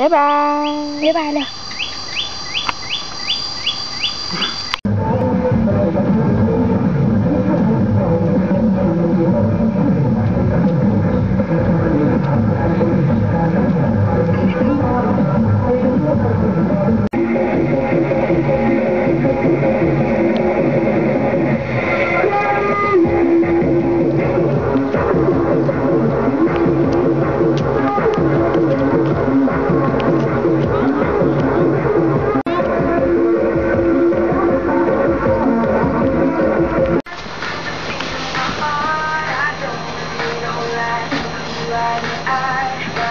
bye bye. Bye bye nè. I. eye.